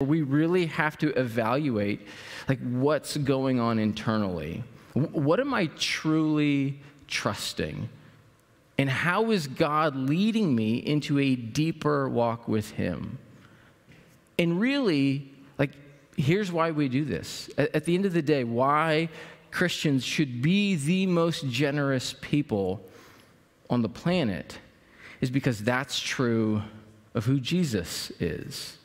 we really have to evaluate like what's going on internally. What am I truly trusting? And how is God leading me into a deeper walk with Him? And really, like, here's why we do this. At, the end of the day, why Christians should be the most generous people on the planet is because that's true of who Jesus is.